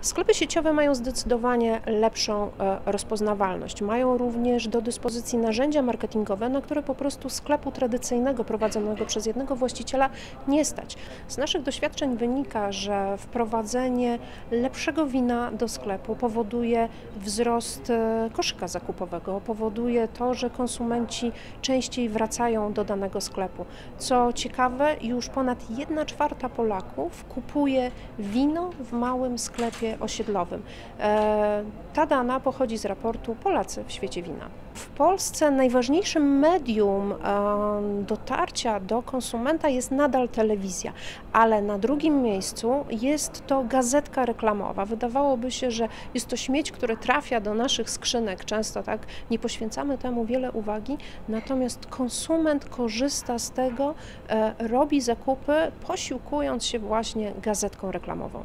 Sklepy sieciowe mają zdecydowanie lepszą e, rozpoznawalność. Mają również do dyspozycji narzędzia marketingowe, na które po prostu sklepu tradycyjnego prowadzonego przez jednego właściciela nie stać. Z naszych doświadczeń wynika, że wprowadzenie lepszego wina do sklepu powoduje wzrost e, koszyka zakupowego, powoduje to, że konsumenci częściej wracają do danego sklepu. Co ciekawe, już ponad 1 czwarta Polaków kupuje wino w małym sklepie osiedlowym. E, Ta dana pochodzi z raportu Polacy w świecie wina. W Polsce najważniejszym medium e, dotarcia do konsumenta jest nadal telewizja, ale na drugim miejscu jest to gazetka reklamowa. Wydawałoby się, że jest to śmieć, które trafia do naszych skrzynek. Często tak nie poświęcamy temu wiele uwagi, natomiast konsument korzysta z tego, e, robi zakupy, posiłkując się właśnie gazetką reklamową.